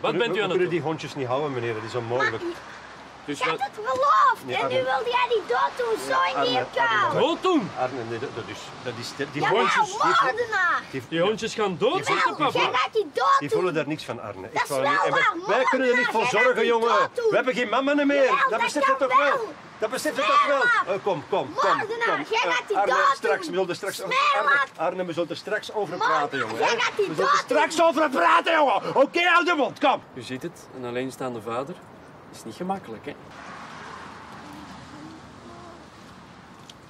Wat bent u we aan het kunnen doen? die hondjes niet houden, meneer. Dat is onmogelijk. Dus Je hebt het geloofd Nee, en nu wilde jij die dood doen, zo in die kou. Dood doen! Arne, nee, dat, dat is... Dat is die Jawel, hondjes... Die, moordenaar. die, Die hondjes gaan dood, de Wel, jij papa. gaat die dood die voelen daar niks van, Arne. Dat is wel wij- waar, Wij kunnen er niet voor zorgen, jongen. dood. We hebben geen mama meer. Jawel, dat beseft je kan toch wel? Dat beseft je toch wel? Eh, kom, kom, kom. Moordenaar, jij gaat die Arne, dood straks, we zullen er straks... Arne, Arne, we zullen er straks over praten, jongen. jij hè? gaat die We zullen er dood straks over praten, jongen. Oké, hou de mond, kom. U ziet het, een alleenstaande vader is niet gemakkelijk, hè?